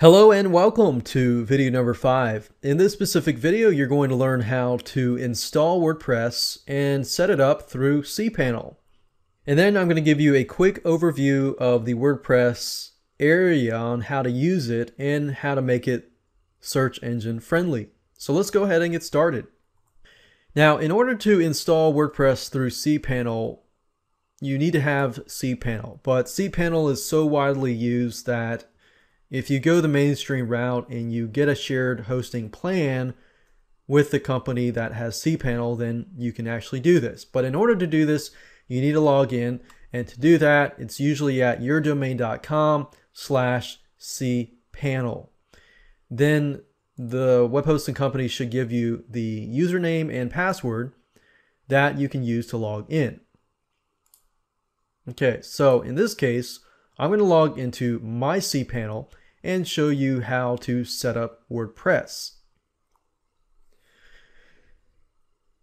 Hello and welcome to video number 5. In this specific video you're going to learn how to install WordPress and set it up through cPanel. And then I'm going to give you a quick overview of the WordPress area on how to use it and how to make it search engine friendly. So let's go ahead and get started. Now in order to install WordPress through cPanel you need to have cPanel but cPanel is so widely used that if you go the mainstream route and you get a shared hosting plan with the company that has cPanel, then you can actually do this. But in order to do this, you need to log in. And to do that, it's usually at yourdomain.com slash cPanel. Then the web hosting company should give you the username and password that you can use to log in. Okay, so in this case, I'm going to log into my cPanel and show you how to set up WordPress.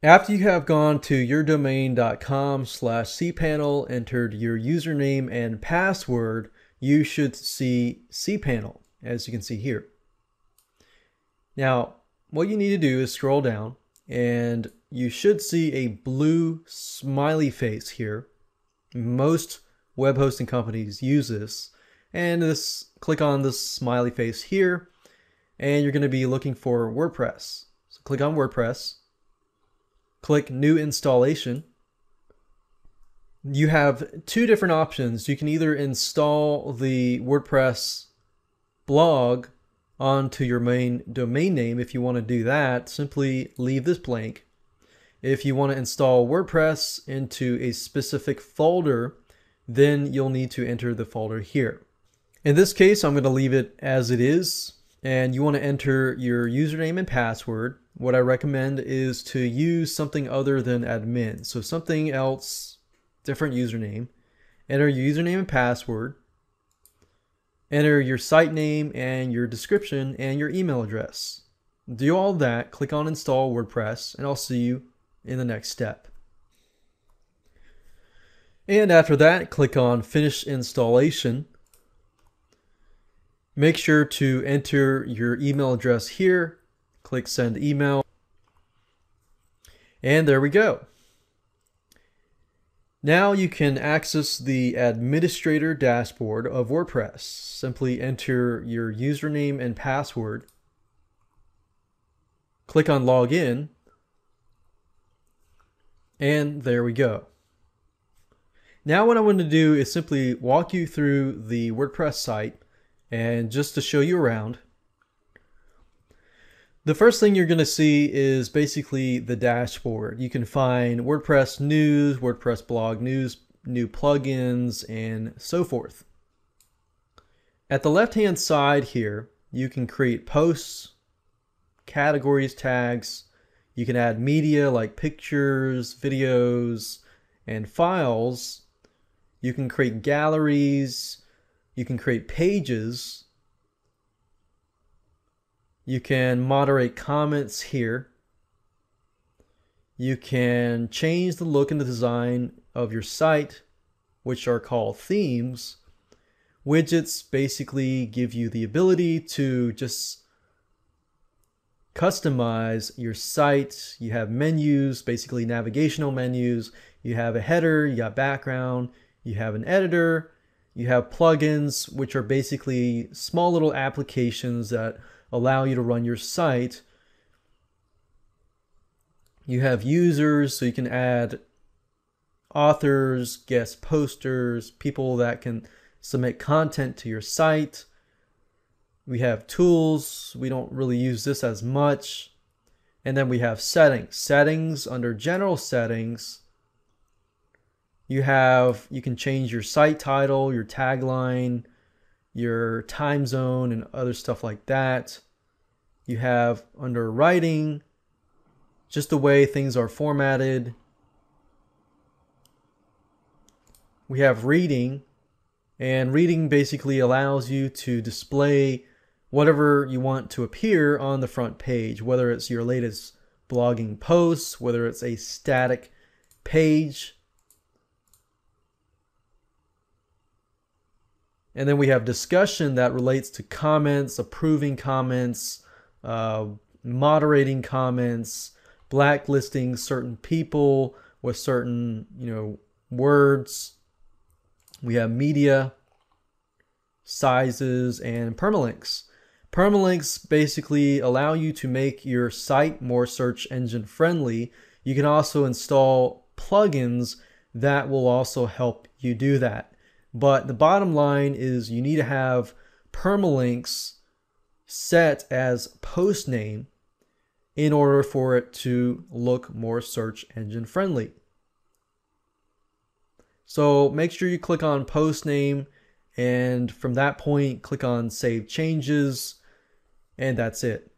After you have gone to yourdomain.com slash cpanel, entered your username and password, you should see cpanel, as you can see here. Now, what you need to do is scroll down, and you should see a blue smiley face here. Most web hosting companies use this and this click on this smiley face here and you're going to be looking for WordPress. So click on WordPress, click new installation. You have two different options. You can either install the WordPress blog onto your main domain name if you want to do that, simply leave this blank. If you want to install WordPress into a specific folder, then you'll need to enter the folder here. In this case, I'm going to leave it as it is, and you want to enter your username and password. What I recommend is to use something other than admin, so something else, different username. Enter your username and password. Enter your site name and your description and your email address. Do all that, click on install WordPress, and I'll see you in the next step. And after that, click on finish installation Make sure to enter your email address here. Click send email. And there we go. Now you can access the administrator dashboard of WordPress. Simply enter your username and password. Click on login. And there we go. Now what I want to do is simply walk you through the WordPress site and just to show you around, the first thing you're going to see is basically the dashboard. You can find WordPress news, WordPress blog news, new plugins, and so forth. At the left-hand side here, you can create posts, categories, tags. You can add media like pictures, videos, and files. You can create galleries, you can create pages. You can moderate comments here. You can change the look and the design of your site, which are called themes. Widgets basically give you the ability to just customize your site. You have menus, basically navigational menus. You have a header, you got background, you have an editor, you have plugins, which are basically small little applications that allow you to run your site. You have users, so you can add authors, guest posters, people that can submit content to your site. We have tools. We don't really use this as much. And then we have settings. Settings under general settings you have you can change your site title, your tagline, your time zone and other stuff like that. You have under writing just the way things are formatted. We have reading and reading basically allows you to display whatever you want to appear on the front page, whether it's your latest blogging posts, whether it's a static page And then we have discussion that relates to comments, approving comments, uh, moderating comments, blacklisting certain people with certain, you know, words. We have media, sizes, and permalinks. Permalinks basically allow you to make your site more search engine friendly. You can also install plugins that will also help you do that. But the bottom line is you need to have permalinks set as post name in order for it to look more search engine friendly. So make sure you click on post name and from that point click on save changes and that's it.